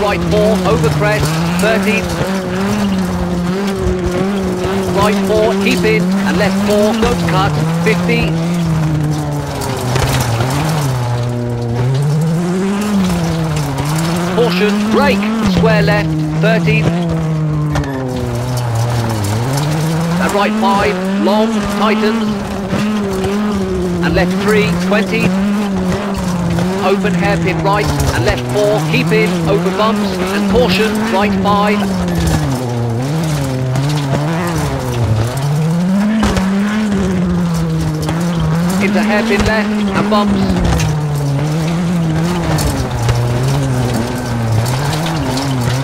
Four, over crest, 13. Right four, keep in, and left four, don't cut, 50. Caution, brake, square left, 13. And right five, long, tightens. And left three, 20. Open hairpin right, and left four, keep in, over bumps, and caution, right five. Into hairpin left, and bumps.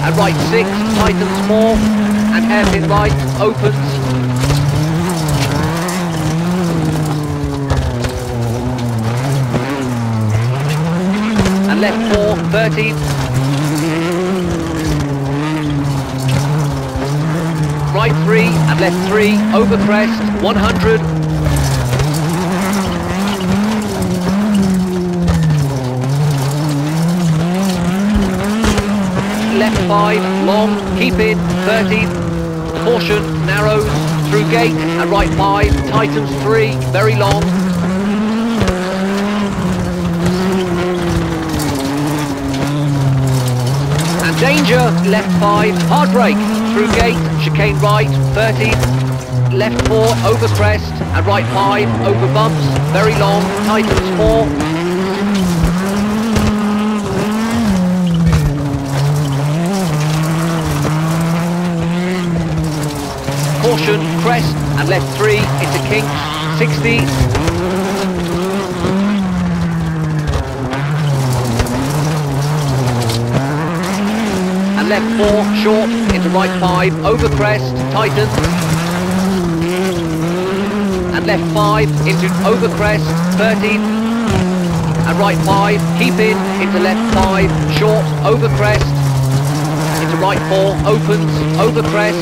and right six, tightens more, and hairpin right, opens. Left four, 30. Right three, and left three, over crest, 100. left 5, long, keep in, 30, caution, narrows, through gate, and right 5, tightens 3, very long. Danger, left 5, hard brake, through gate, chicane right, 30, left 4, over crest, and right 5, over bumps, very long, tightens 4, caution, crest, and left three into kinks, 60. Left four, short, into right five, over crest, tighten. And left five, into over crest, 13. And right five, keep in, into left five, short, over crest. Into right four, opens, over crest,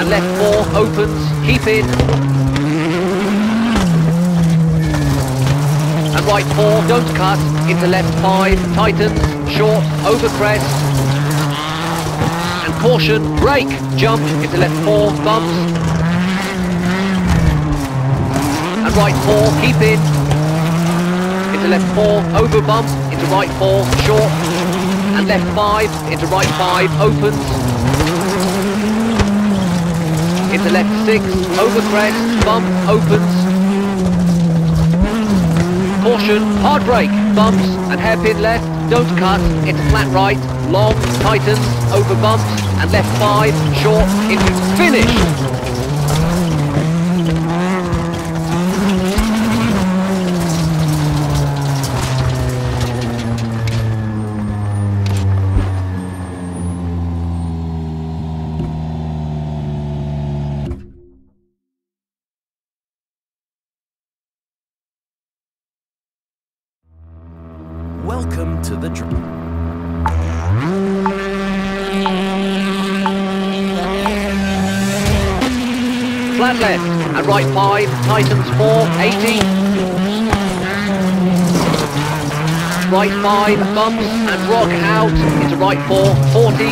and left four opens, keep in. And right four, don't cut, into left five, tightens, short, over crest. Caution, brake, jump, into left four, bumps. And right four, keep in. Into left four, over bump, into right four, short. And left five, into right five, opens into left 6, over crest, bump, opens. Caution, hard brake, bumps and hairpin left, don't cut, into flat right, long, tightens, over bumps and left 5, short, into finish. Welcome to the Flat left and right 5, tightens 4, 80. Right 5, bumps and rock out into right 4, 40.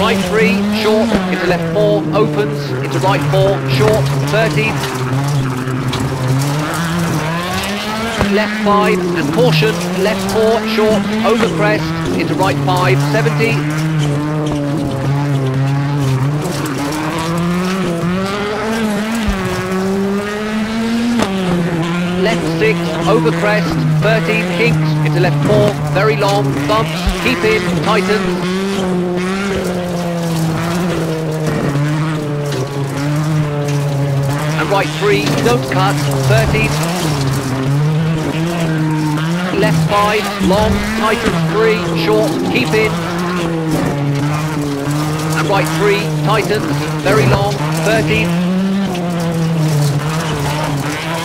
Right 3, short, into left 4, opens, into right 4, short, 30. left 5 and caution, left 4 short, over crest, into right 5, 70. Left 6, over crest, 13, kinks, into left 4, very long, bumps, keep in, tighten. And right 3, don't cut, 13 left five, long, tightens three, short, keep in. And right three, tightens, very long, 13.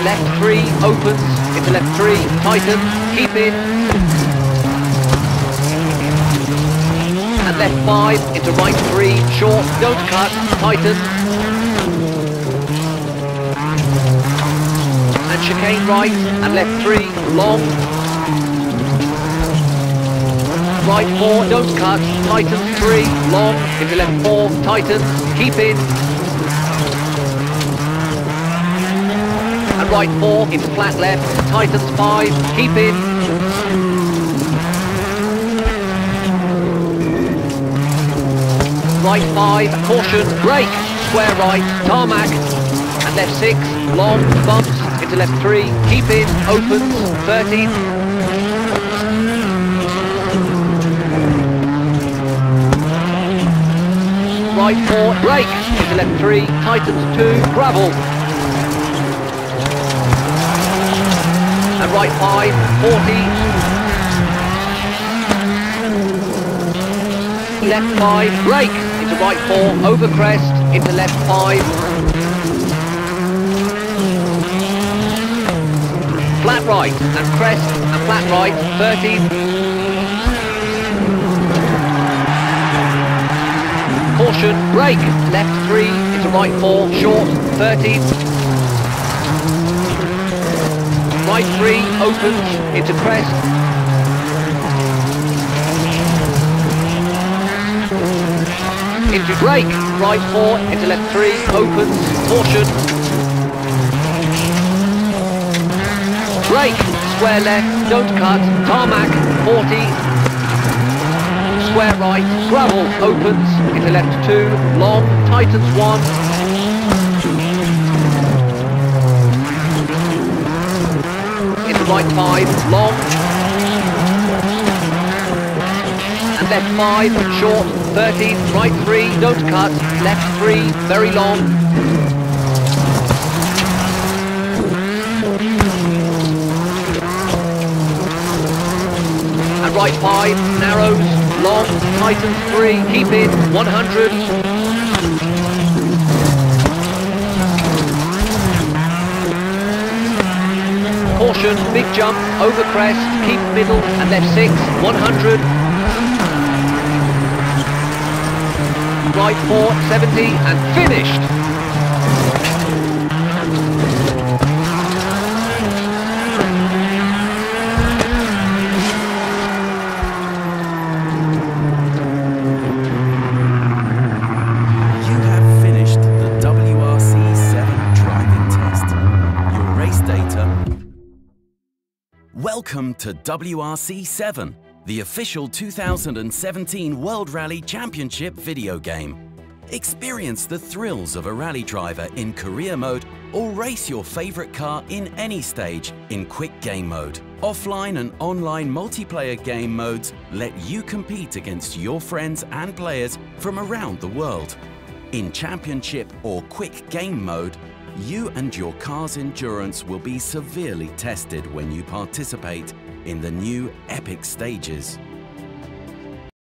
Left three, opens, left three, tightens, keep in. And left five, into right three, short, don't cut, tightens. and chicane right and left three, long. Right four, don't cut, tightens three, long, into left four, tightens, keep in. And right four, into flat left, tightens five, keep in. right five, caution, brake, square right, tarmac, and left six, long, bumps, into left three, keep in, opens, 13. Right four, brake, into left three, tightens two, gravel. Right five, 40, left five, brake, into right four, over crest, into left five. Flat right, and crest, and flat right, 30. Caution, brake, left three, into right four, short, 30. Right three, opens, into crest, into brake, right four, into left three, opens, caution. Brake, square left, don't cut, tarmac, 40. Square right, gravel, opens, into left two, long, tightens one. Right five, long. And left five, short, 30, right 3, don't cut, left 3, very long. And right 5, narrows, long, tightens 3, keep it, 100. Caution, big jump, over crest, keep middle, and left 6, 100. right four, 70 and finished. Welcome to WRC7 the official 2017 World Rally Championship video game. Experience the thrills of a rally driver in career mode or race your favorite car in any stage in quick game mode. Offline and online multiplayer game modes let you compete against your friends and players from around the world. In championship or quick game mode, you and your car's endurance will be severely tested when you participate in the new epic stages.